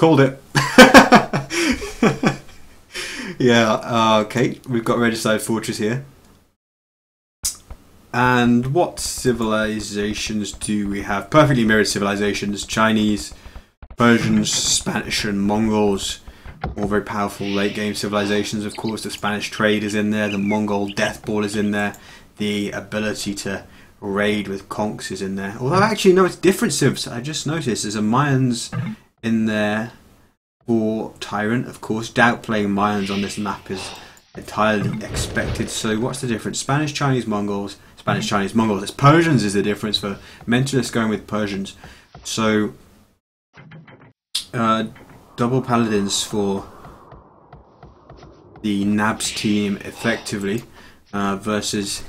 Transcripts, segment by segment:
Called it. yeah, uh, okay. We've got Regicide Fortress here. And what civilizations do we have? Perfectly mirrored civilizations. Chinese, Persians, Spanish and Mongols. All very powerful late game civilizations, of course. The Spanish trade is in there. The Mongol death ball is in there. The ability to raid with conks is in there. Although actually no, it's different civs. I just noticed there's a Mayans in there for Tyrant, of course. DauT playing Mayans on this map is entirely expected. So what's the difference? Spanish, Chinese, Mongols. Spanish, Chinese, Mongols. It's Persians is the difference for Mentalist going with Persians. So uh, double paladins for the Nabs team effectively uh, versus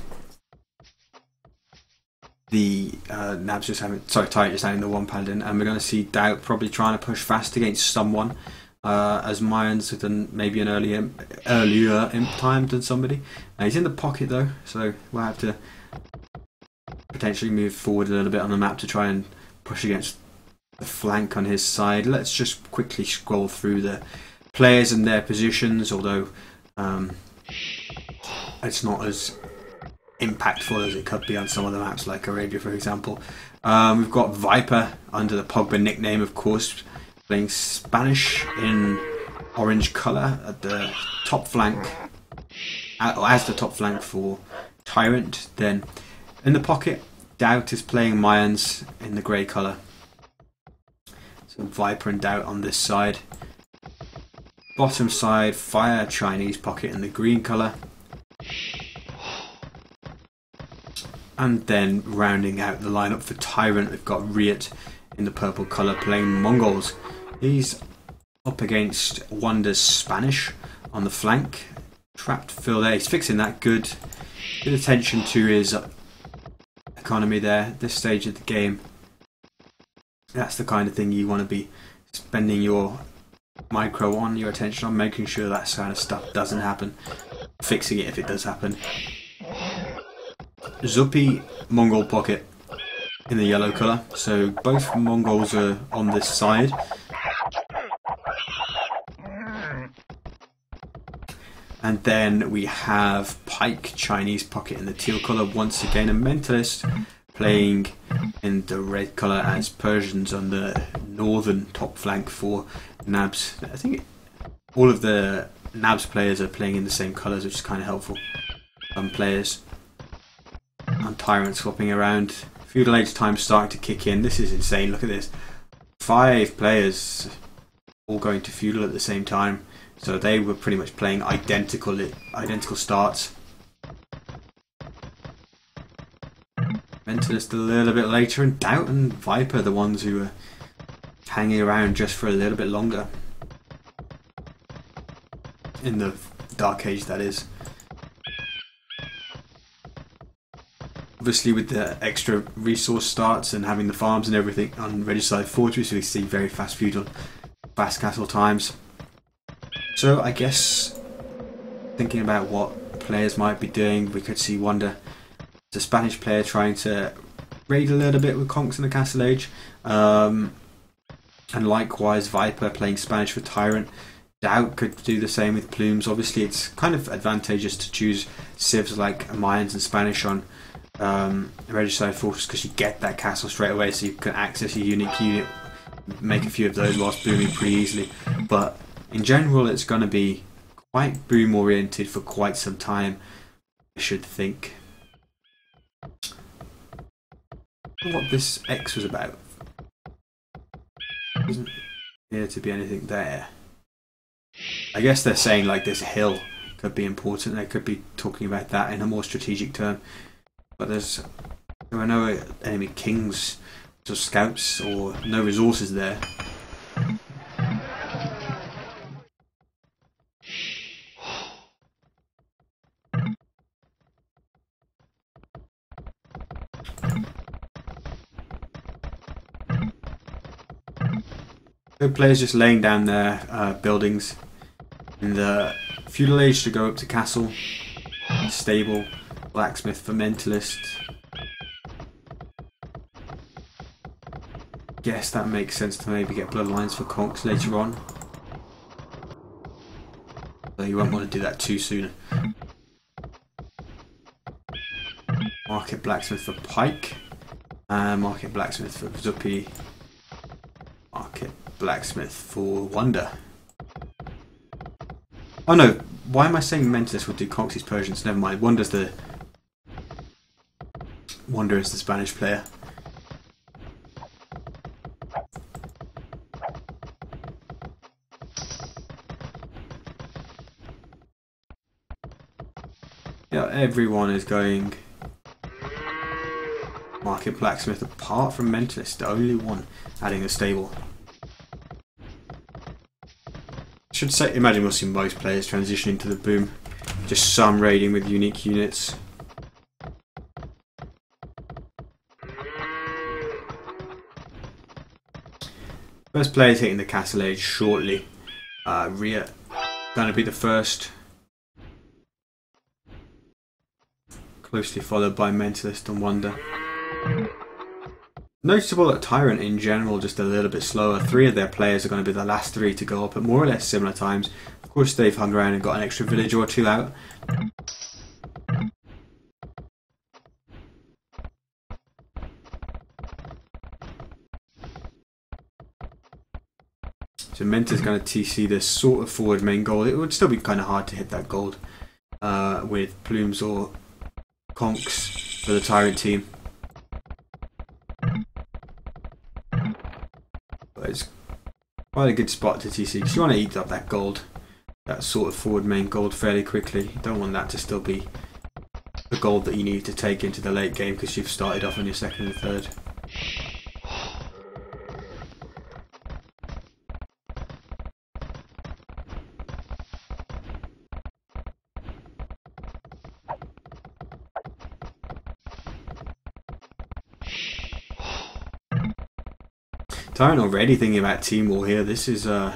the uh, Nabs just having sorry Tyrant just having the one paladin, and we're going to see DauT probably trying to push fast against someone. Uh, as Mayans done maybe an earlier earlier imp time than somebody. Uh, he's in the pocket though, so we'll have to potentially move forward a little bit on the map to try and push against the flank on his side. Let's just quickly scroll through the players and their positions, although um, it's not as impactful as it could be on some of the maps like Arabia, for example. Um, we've got Viper under the Pogba nickname, of course, playing Spanish in orange colour at the top flank, as the top flank for Tyrant. Then in the pocket, DauT is playing Mayans in the grey colour. So Viper and DauT on this side. Bottom side, Fire Chinese pocket in the green colour. And then rounding out the lineup for Tyrant, we've got RiuT in the purple colour playing Mongols. He's up against Wonders Spanish on the flank. Trapped Phil there. He's fixing that good. Good attention to his economy there. This stage of the game. That's the kind of thing you want to be spending your micro on, your attention on, making sure that kind of stuff doesn't happen. Fixing it if it does happen. Zupi Mongol pocket in the yellow colour. So both Mongols are on this side. And then we have Pike Chinese pocket in the teal colour. Once again, a mentalist playing in the red colour as Persians on the northern top flank for Nabs. I think all of the Nabs players are playing in the same colours, which is kind of helpful. Some players and Tyrant swapping around. Feudal Age time starting to kick in. This is insane. Look at this. Five players all going to Feudal at the same time. So they were pretty much playing identical identical starts. Mentalist a little bit later, and DauT and Viper the ones who were hanging around just for a little bit longer. In the Dark Age, that is. Obviously, with the extra resource starts and having the farms and everything on Regicide Fortress, we see very fast feudal, fast castle times. So I guess thinking about what players might be doing, we could see Wonder, the Spanish player, trying to raid a little bit with Conks in the Castle Age, um, and likewise Viper playing Spanish for Tyrant. DauT could do the same with Plumes. Obviously, it's kind of advantageous to choose civs like Mayans and Spanish on um, Regicide Fortress because you get that castle straight away, so you can access your unique unit, make a few of those whilst booming pretty easily. But in general, it's going to be quite boom oriented for quite some time, I should think. What this X was about. Doesn't appear to be anything there. I guess they're saying like this hill could be important. They could be talking about that in a more strategic term. But there's there are no enemy kings or scouts or no resources there. So players just laying down their uh, buildings. In the feudal age to go up to castle, stable, blacksmith for mentalist. guess that makes sense to maybe get bloodlines for Conks later on. So you won't want to do that too soon. Market Blacksmith for Pike. And Market Blacksmith for Zuppy. Market Blacksmith for Wonder. Oh no, why am I saying Mentalist would do Conks' Persians? Never mind, Wonder's the... Wonder is the Spanish player. Yeah, everyone is going Market Blacksmith apart from Mentalist, the only one adding a stable. Should say, imagine we'll see most players transitioning to the boom. Just some raiding with unique units. First players hitting the Castle Age shortly. Uh, RiuT going to be the first. Closely followed by Mentalist and Wonder. Noticeable that Tyrant in general just a little bit slower. Three of their players are going to be the last three to go up at more or less similar times. Of course they've hung around and got an extra village or two out. So Menta's going to TC this sort of forward main goal. It would still be kind of hard to hit that gold uh, with Plumes or Conks for the Tyrant team. But it's quite a good spot to TC because you want to eat up that gold, that sort of forward main gold fairly quickly. You don't want that to still be the gold that you need to take into the late game because you've started off on your second and third. Tyrant already thinking about team war here. This is uh,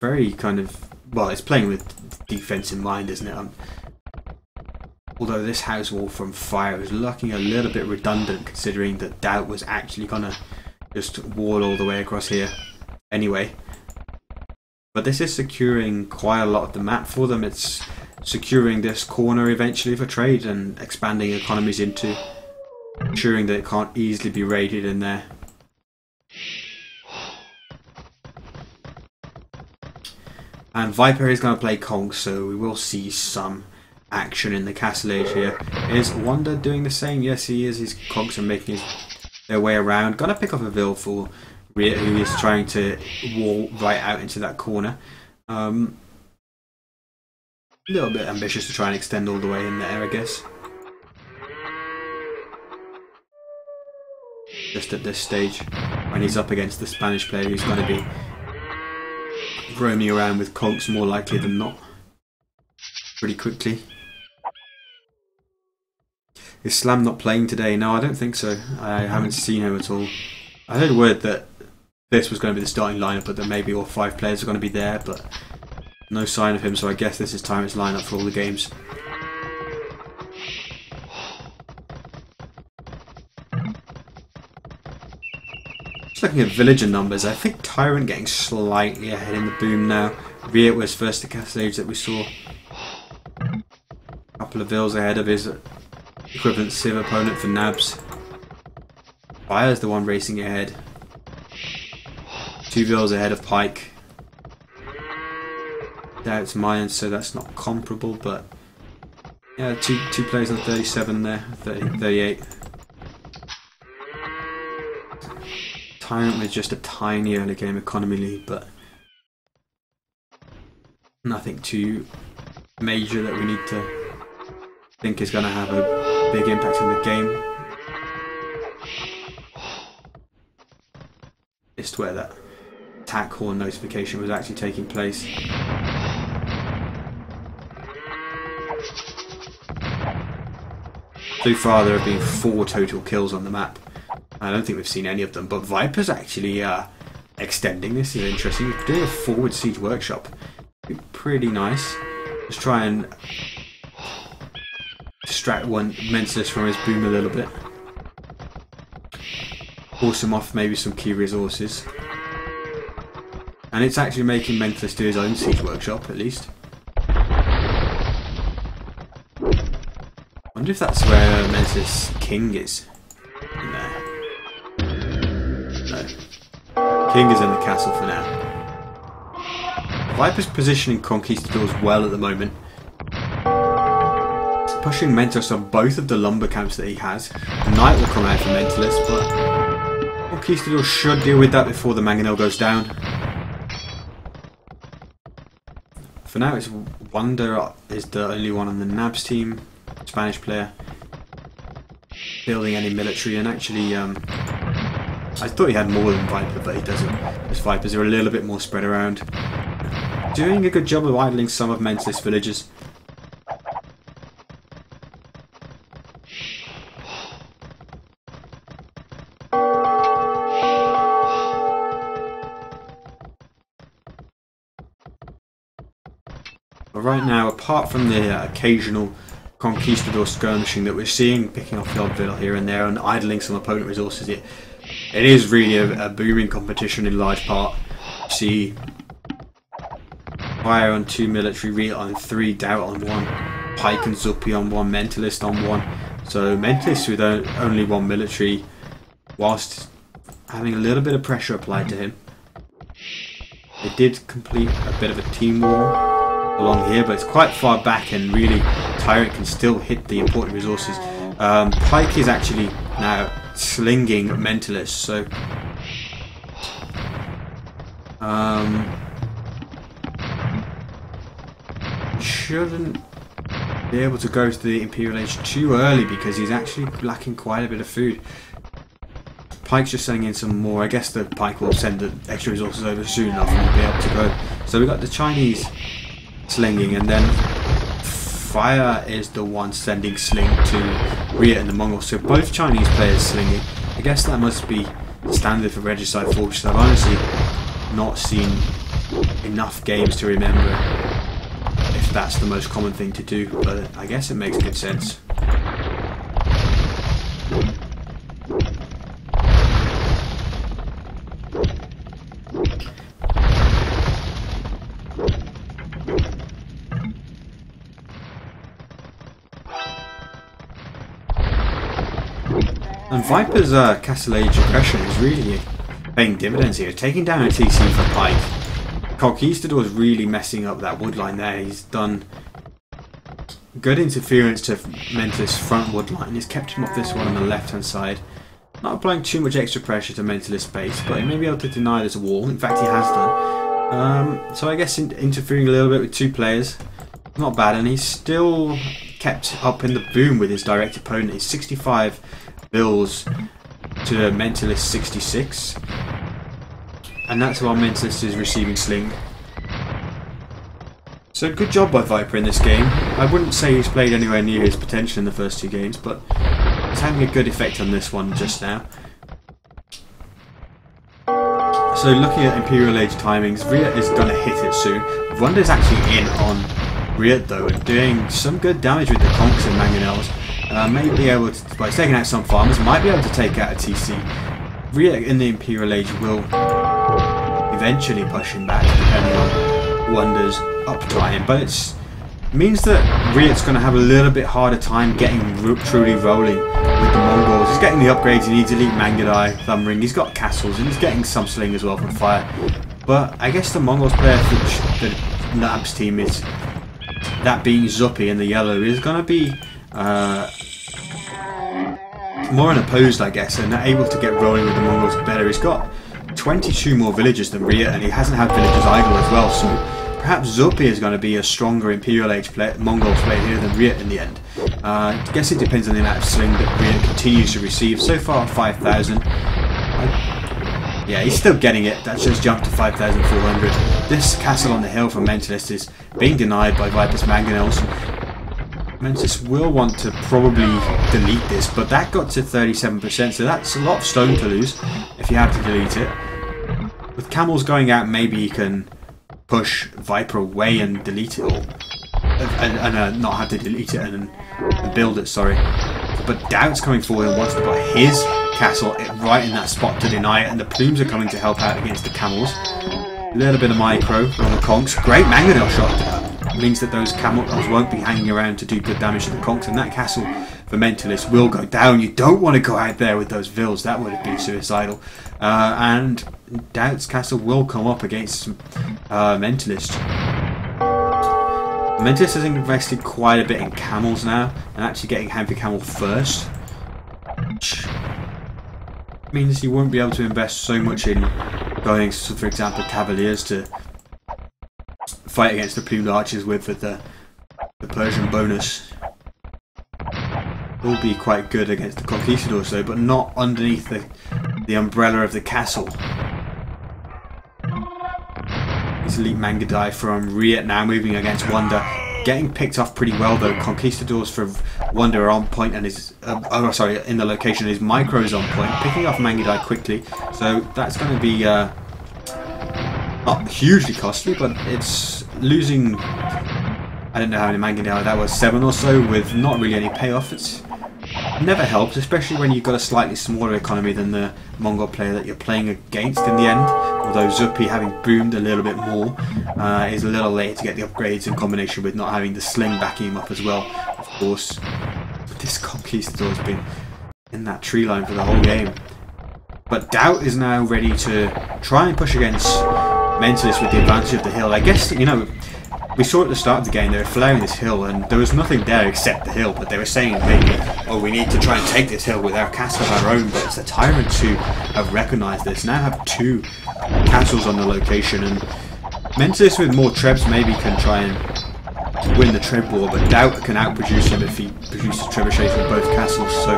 very kind of well, it's playing with defense in mind, isn't it? Um, although this house wall from fire is looking a little bit redundant, considering that DauT was actually gonna just wall all the way across here anyway. But this is securing quite a lot of the map for them. It's securing this corner eventually for trade and expanding economies into ensuring that it can't easily be raided in there. And Viper is going to play Kong, so we will see some action in the castle age here. Is Wonder doing the same? Yes, he is. His Kongs are making his, their way around. Gonna pick off a Vil for Ria, who is trying to wall right out into that corner. Um, a little bit ambitious to try and extend all the way in there, I guess. Just at this stage when he's up against the Spanish player who's going to be roaming around with Conks more likely than not pretty quickly. Is Slam not playing today? No, I don't think so. I haven't seen him at all. I heard word that this was going to be the starting lineup, but that maybe all five players are going to be there, but no sign of him, so I guess this is Tyrant's lineup for all the games. Looking at villager numbers, I think Tyrant getting slightly ahead in the boom now. RiuT was first to cast age that we saw. A couple of vills ahead of his equivalent Civ opponent for Nabs. Fire's the one racing ahead. Two vills ahead of Pike. DauT's mine, so that's not comparable, but yeah, two two players on 37 there, 30, 38. With just a tiny early game economy lead, but nothing too major that we need to think is going to have a big impact on the game. Just where that attack horn notification was actually taking place. So far there have been four total kills on the map. I don't think we've seen any of them, but Viper's actually uh, extending this. is interesting. Doing a forward siege workshop. Pretty nice. Let's try and distract one Mentalist from his boom a little bit. force him off maybe some key resources. And it's actually making Mentalist do his own siege workshop, at least. wonder if that's where Mentalist King is. King is in the castle for now. Viper's positioning Conquistadors well at the moment. He's pushing Mentos on both of the lumber camps that he has. Knight will come out for Mentalist, but Conquistador should deal with that before the Mangonel goes down. For now, it's Wonder is the only one on the Nabs team, Spanish player, building any military, and actually, um, I thought he had more than Viper, but he doesn't. His Vipers are a little bit more spread around. Doing a good job of idling some of Mentalist villages. right now, apart from the uh, occasional conquistador skirmishing that we're seeing, picking off the odd villa here and there and idling some opponent resources, it, it is really a, a booming competition in large part. See Fire on two military, RiuT on three, DauT on one, Pike and Zuppy on one, Mentalist on one. So Mentalist with only one military, whilst having a little bit of pressure applied to him. They did complete a bit of a team war along here, but it's quite far back and really Tyrant can still hit the important resources. Um, Pike is actually now slinging Mentalist, so... Um, shouldn't be able to go to the Imperial Age too early because he's actually lacking quite a bit of food. Pike's just sending in some more. I guess the Pike will send the extra resources over soon enough and we'll be able to go. So we've got the Chinese slinging, and then Fire is the one sending Sling to RiuT and the Mongols. So both Chinese players slinging. I guess that must be standard for Regicide Fortress. I've honestly not seen enough games to remember if that's the most common thing to do, but I guess it makes good sense. And Viper's uh, Castle Age aggression is really paying dividends here, taking down a TC for Pike. Conquistador is really messing up that wood line there. He's done good interference to Mentalist's front wood line. He's kept him off this one on the left hand side. Not applying too much extra pressure to Mentalist base, but he may be able to deny this wall. In fact, he has done. Um, so I guess in interfering a little bit with two players, not bad. And he's still kept up in the boom with his direct opponent. He's 65 bills to Mentalist 66. And that's while Mentalist is receiving Sling. So good job by Viper in this game. I wouldn't say he's played anywhere near his potential in the first two games, but he's having a good effect on this one just now. So looking at Imperial Age timings, RiuT is going to hit it soon. Wonder's actually in on RiuT though and doing some good damage with the Conks and Mangonels. Uh, may be able to, by taking out some farmers, might be able to take out a TC. RiuT in the Imperial Age will eventually push him back, depending on Wonder's uptime, but it means that RiuT's going to have a little bit harder time getting truly rolling with the Mongols. He's getting the upgrades he needs, Elite Mangudai, Thumbring, he's got castles, and he's getting some sling as well from Fire. But I guess the Mongols player for the Nabs team is, that being Zuppy in the yellow, is going to be uh, more unopposed, I guess, and able to get rolling with the Mongols better. He's got 22 more villagers than RiuT, and he hasn't had villagers idle as well, so perhaps Zuppy is going to be a stronger Imperial Age play, Mongols player here than RiuT in the end. Uh, I guess it depends on the amount of sling that RiuT continues to receive. So far, 5,000. Yeah, he's still getting it. That's just jumped to 5,400. This castle on the hill from Mentalist is being denied by Viper's Mangonels. Mentalist will want to probably delete this, but that got to 37%, so that's a lot of stone to lose if you have to delete it. With camels going out, maybe you can push Viper away and delete it all. And, and uh, not have to delete it and, and, build it, sorry. But DauT's coming forward and wants to put his castle right in that spot to deny it, and the plumes are coming to help out against the camels. A little bit of micro on the conks. Great mangonel shot. Means that those camels won't be hanging around to do good damage to the conks, and that castle the mentalist will go down. You don't want to go out there with those vills. That would have been suicidal. Uh, and DauT's castle will come up against uh, mentalist. Mentalist has invested quite a bit in camels now, and actually getting heavy camel first. Means he won't be able to invest so much in going, for example, cavaliers to fight against the plumed archers with the, the Persian bonus. Will be quite good against the conquistadors though, but not underneath the, the umbrella of the castle. This elite Mangudai from RiuT now moving against Wonder. Getting picked off pretty well though. Conquistadors for Wonder are on point and is uh, oh sorry in the location is on point, picking off Mangudai quickly. So that's going to be uh, not hugely costly, but it's losing. I don't know how many Mangudai that was, seven or so, with not really any payoff. It's never helps, especially when you've got a slightly smaller economy than the Mongol player that you're playing against in the end. Although Zupi, having boomed a little bit more, uh, is a little late to get the upgrades in combination with not having the sling backing him up as well, of course. But this Conquistador has been in that tree line for the whole game. But DauT is now ready to try and push against Mentalist with the advantage of the hill. I guess, you know, we saw at the start of the game they were flaring this hill and there was nothing there except the hill, but they were saying maybe, oh, we need to try and take this hill with our castle of our own, but it's the Tyrants who have recognised this, now have two castles on the location, and Mentalist with more trebs maybe can try and win the treb war, but DauT can outproduce him if he produces trebuchets from both castles, so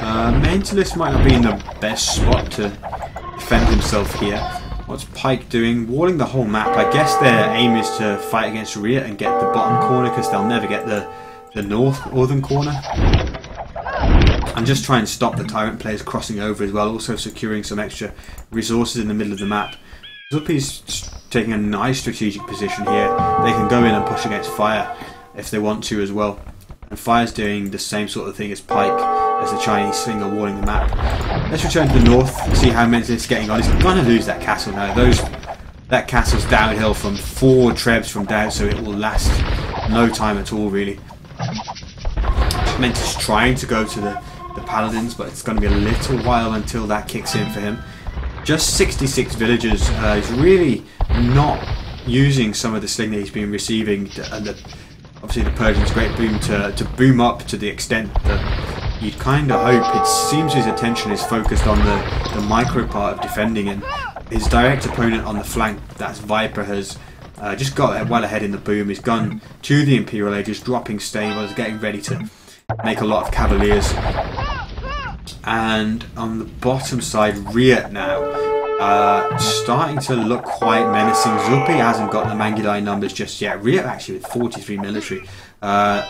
uh, Mentalist might not be in the best spot to defend himself here. What's Pike doing? Walling the whole map. I guess their aim is to fight against RiuT and get the bottom corner because they'll never get the, the north northern corner. And just try and stop the Tyrant players crossing over as well, also securing some extra resources in the middle of the map. Zupi's taking a nice strategic position here. They can go in and push against Fire if they want to as well. And Fire's doing the same sort of thing as Pike as the Chinese slinger warning the map. Let's return to the north, see how Mentalist's getting on. He's going to lose that castle now. Those That castle's downhill from four trebs from DauT, so it will last no time at all, really. Mentalist trying to go to the, the Paladins, but it's going to be a little while until that kicks in for him. Just 66 villagers. Uh, he's really not using some of the sling that he's been receiving, and the, obviously the Persian's great boom to, to boom up to the extent that you'd kind of hope. It seems his attention is focused on the, the micro part of defending, and his direct opponent on the flank, that's Viper, has uh, just got well ahead in the boom. He's gone to the Imperial Aegis, dropping stables, getting ready to make a lot of Cavaliers. And on the bottom side, RiuT now. Uh, starting to look quite menacing. Zupi hasn't got the Mangudai numbers just yet. RiuT actually with 43 military. Uh,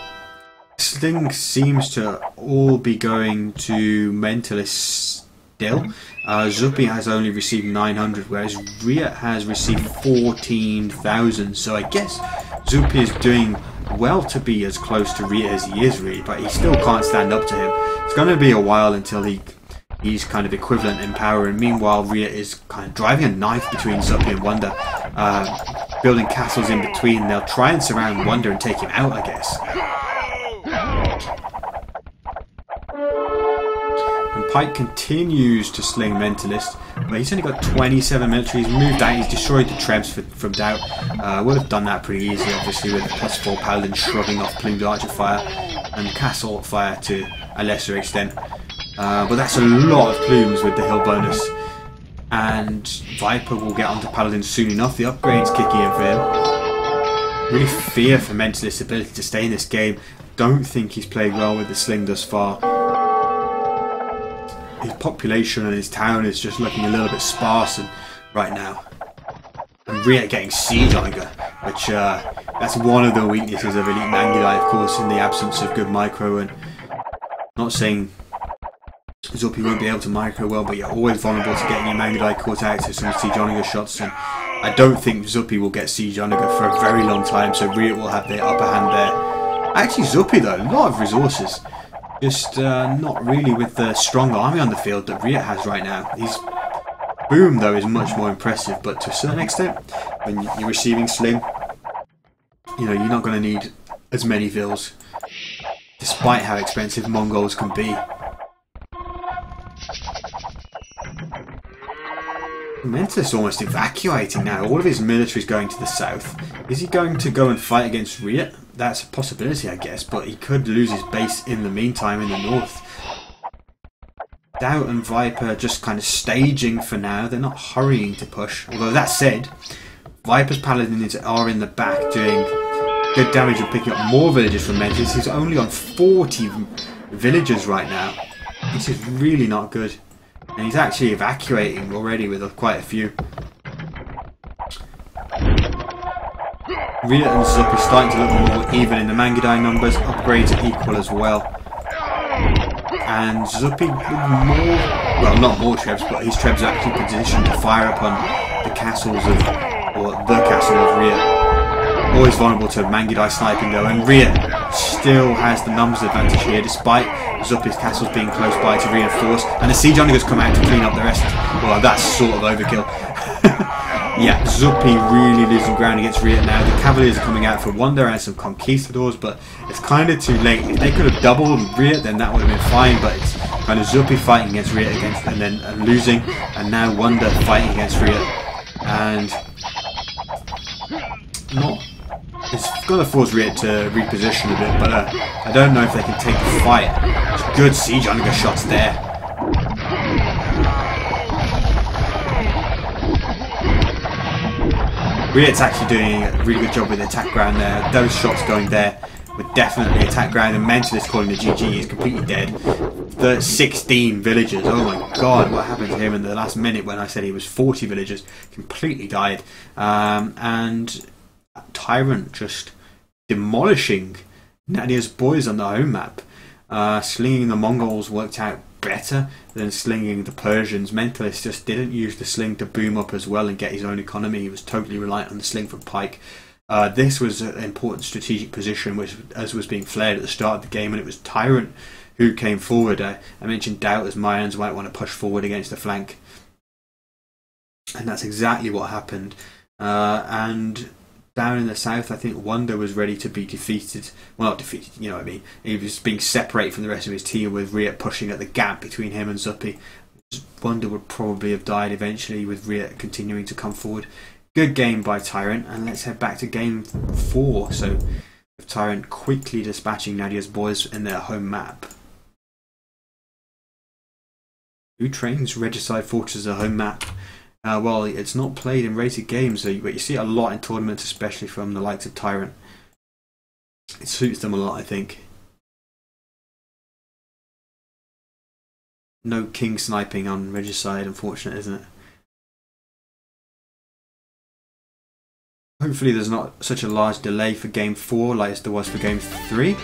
Sling seems to all be going to Mentalist still. Uh, Zupi has only received 900, whereas RiuT has received 14,000. So I guess Zuppi is doing well to be as close to RiuT as he is, really, but he still can't stand up to him. It's going to be a while until he he's kind of equivalent in power, and meanwhile RiuT is kind of driving a knife between Zuppi and Wonder, uh, building castles in between. They'll try and surround Wonder and take him out, I guess. Pike continues to sling Mentalist, but he's only got 27 military. He's moved out, he's destroyed the Trebs for, from DauT. Uh, would have done that pretty easily, obviously, with plus 4 Paladin shrugging off Plumed Archer Fire and Castle Fire to a lesser extent. Uh, but that's a lot of plumes with the hill bonus. And Viper will get onto Paladin soon enough. The upgrade's kicking in for him. Really fear for Mentalist's ability to stay in this game. Don't think he's played well with the sling thus far his population and his town is just looking a little bit sparse and, right now. And RiuT getting siege Onager, which uh, that's one of the weaknesses of Elite Mangudai, of course, in the absence of good micro. And not saying Zuppi won't be able to micro well, but you're always vulnerable to getting your Mangudai caught out to some Siege Onager shots. And I don't think Zuppi will get Siege Onager for a very long time, so RiuT will have the upper hand there. Actually, Zupi, though, a lot of resources. Just uh, not really with the strong army on the field that RiuT has right now. His boom, though, is much more impressive, but to a certain extent, when you're receiving Sling, you know, you're not going to need as many Vils, despite how expensive Mongols can be. Mentalist almost evacuating now. All of his military is going to the south. Is he going to go and fight against RiuT? That's a possibility, I guess, but he could lose his base in the meantime in the north. DauT and Viper just kind of staging for now. They're not hurrying to push. Although that said, Viper's Paladins are in the back doing good damage and picking up more villagers from Mentalist. He's only on 40 villagers right now. This is really not good. And he's actually evacuating already with quite a few. RiuT and Zup is starting to look more even in the Mangudai numbers. Upgrades are equal as well. And Zuppy with more, well not more trebs, but his trebs are actually positioned to fire upon the castles of, or the castle of RiuT. Always vulnerable to Mangudai sniping though, and Riot still has the numbers advantage here despite Zuppy's castles being close by to reinforce, and the siege has come out to clean up the rest. Well, that's sort of overkill. yeah, Zuppi really losing ground against RiuT now. The Cavaliers are coming out for Wonder and some Conquistadors, but it's kind of too late. If they could have doubled RiuT, then that would have been fine, but it's kind of Zuppi fighting against RiuT against, and then uh, losing, and now Wonder fighting against RiuT. And not it's going to force RiuT to reposition a bit, but uh, I don't know if they can take the fight. Good siege onager shots there. RiuT's actually doing a really good job with the attack ground there. Those shots going there were definitely attack ground, and Mentalist calling the GG is completely dead. The 16 villagers, oh my god, what happened to him in the last minute when I said he was 40 villagers? Completely died. Um, and Tyrant just demolishing Nadya's boys on the home map. Uh, slinging the Mongols worked out better than slinging the Persians. Mentalist just didn't use the sling to boom up as well and get his own economy. He was totally reliant on the sling from Pike. Uh, this was an important strategic position, which as was being flared at the start of the game, and it was Tyrant who came forward. Uh, I mentioned DauT as Mayans might want to push forward against the flank, and that's exactly what happened. Uh, and down in the south, I think Wonder was ready to be defeated. Well, not defeated, you know what I mean. He was being separated from the rest of his team with RiuT pushing at the gap between him and Zuppy. Wonder would probably have died eventually with RiuT continuing to come forward. Good game by Tyrant, and let's head back to game four. So, Tyrant quickly dispatching Nadya's boys in their home map. Who trains Regicide Fortress as a home map? Uh, well, it's not played in rated games, so but you see it a lot in tournaments, especially from the likes of Tyrant. It suits them a lot, I think. No king sniping on Regicide, unfortunate, isn't it? Hopefully there's not such a large delay for game 4 like there was for game 3.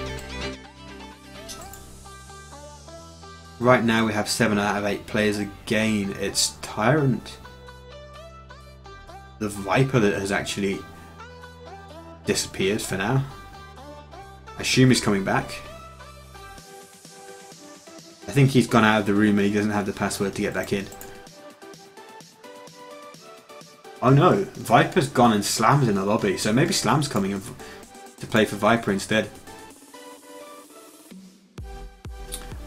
Right now we have 7 out of 8 players again. It's Tyrant the Viper that has actually disappeared for now. I assume he's coming back. I think he's gone out of the room and he doesn't have the password to get back in. Oh no, Viper's gone and Slam's in the lobby, so maybe Slam's coming to play for Viper instead.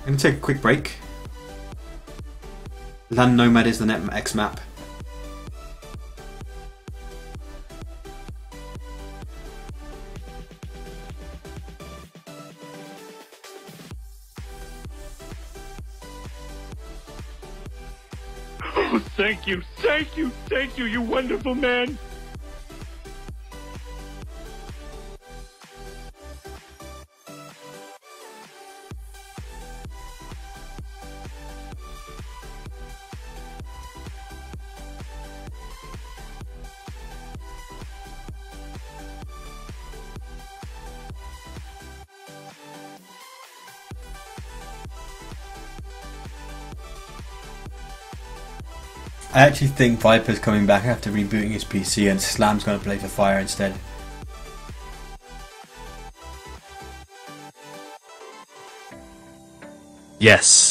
I'm going to take a quick break. Land Nomad is the next map. Thank you, thank you, thank you, you wonderful man. Actually think Viper's coming back after rebooting his PC and Slam's going to play for Fire instead. Yes.